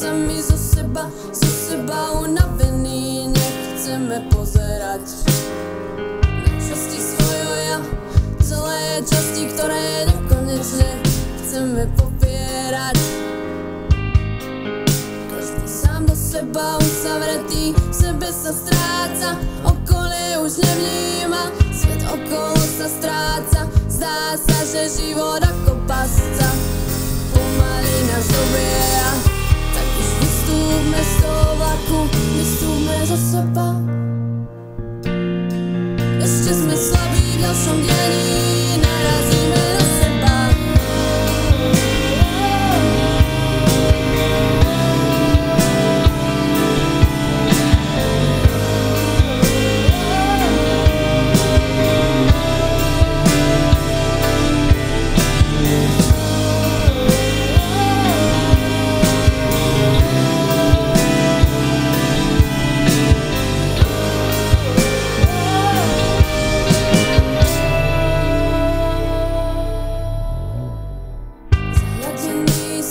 sami zo seba, zo seba unavení, nechceme pozerať na časti svojho ja, zlé časti, ktoré nekonečne chceme popierať. Každý sám do seba usavretý, v sebe sa stráca, okolie už nevníma, svet okolo sa stráca, zdá sa, že život ako ça se bat. Et si je me sabille bien sans bien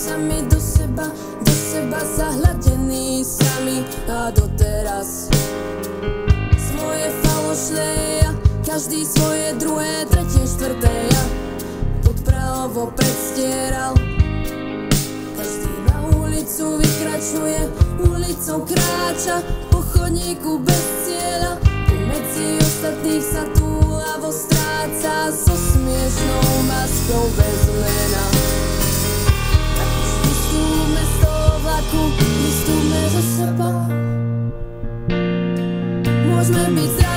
sami do seba, do seba zahľadení sami a doteraz. Svoje falošné ja, každý svoje druhé, tretie, štvrté ja pod pravo predstieral. Každý na ulicu vykračuje, ulicou kráča, po chodníku bez cieľa, medzi ostatných sa túlavo stráca so smiešnou maskou bez let me die.